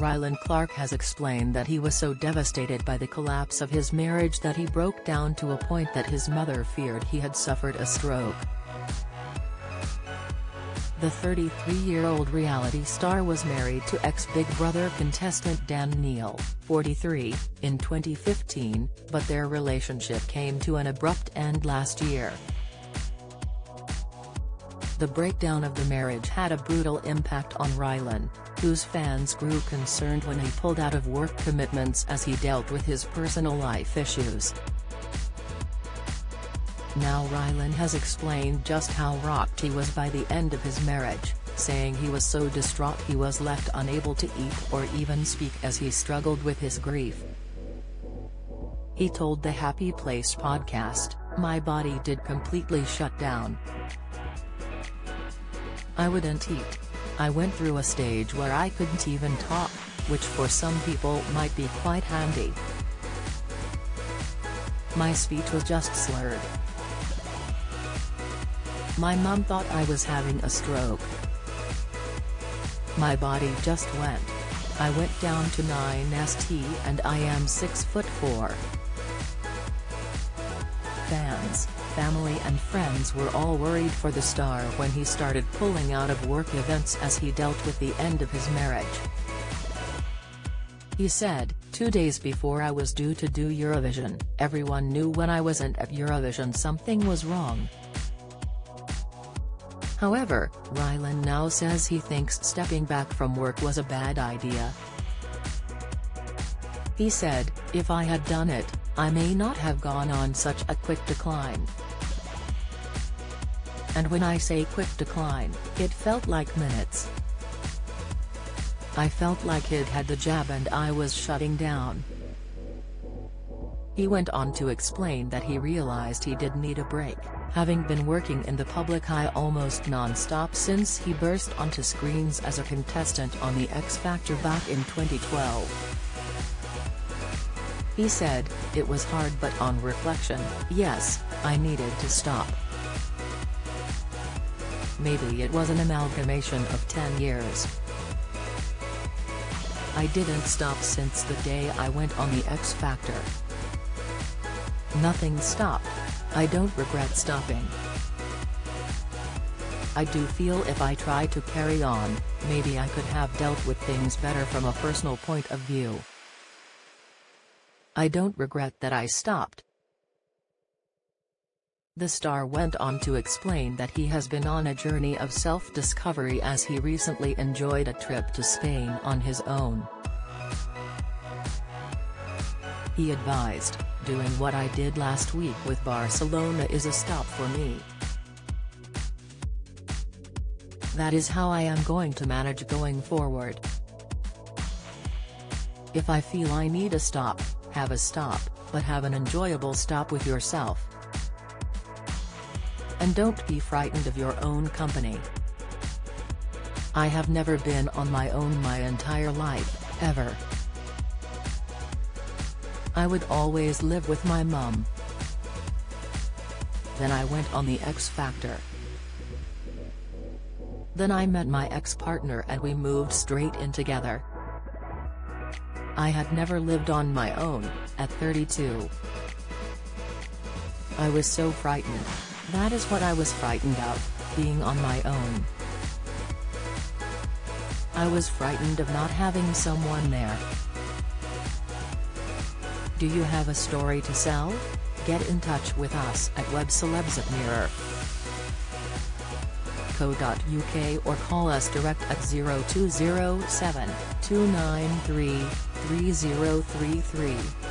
Rylan Clark has explained that he was so devastated by the collapse of his marriage that he broke down to a point that his mother feared he had suffered a stroke. The 33-year-old reality star was married to ex-Big Brother contestant Dan Neal, 43, in 2015, but their relationship came to an abrupt end last year. The breakdown of the marriage had a brutal impact on Rylan, whose fans grew concerned when he pulled out of work commitments as he dealt with his personal life issues. Now Rylan has explained just how rocked he was by the end of his marriage, saying he was so distraught he was left unable to eat or even speak as he struggled with his grief. He told the Happy Place podcast, My body did completely shut down. I wouldn't eat. I went through a stage where I couldn't even talk, which for some people might be quite handy. My speech was just slurred. My mum thought I was having a stroke. My body just went. I went down to 9st and I am 6 foot 4. Family and friends were all worried for the star when he started pulling out of work events as he dealt with the end of his marriage. He said, two days before I was due to do Eurovision, everyone knew when I wasn't at Eurovision something was wrong. However, Rylan now says he thinks stepping back from work was a bad idea. He said, if I had done it, I may not have gone on such a quick decline. And when I say quick decline, it felt like minutes. I felt like it had the jab and I was shutting down. He went on to explain that he realized he did need a break having been working in the public eye almost non-stop since he burst onto screens as a contestant on The X Factor back in 2012. He said, it was hard but on reflection, yes, I needed to stop. Maybe it was an amalgamation of 10 years. I didn't stop since the day I went on The X Factor. Nothing stopped. I don't regret stopping. I do feel if I try to carry on, maybe I could have dealt with things better from a personal point of view. I don't regret that I stopped. The star went on to explain that he has been on a journey of self-discovery as he recently enjoyed a trip to Spain on his own. He advised, doing what I did last week with Barcelona is a stop for me. That is how I am going to manage going forward. If I feel I need a stop, have a stop, but have an enjoyable stop with yourself. And don't be frightened of your own company. I have never been on my own my entire life, ever. I would always live with my mum. Then I went on the X Factor. Then I met my ex-partner and we moved straight in together. I had never lived on my own, at 32. I was so frightened. That is what I was frightened of, being on my own. I was frightened of not having someone there. Do you have a story to sell? Get in touch with us at webcelebs mirror.co.uk or call us direct at 0207 293 3033.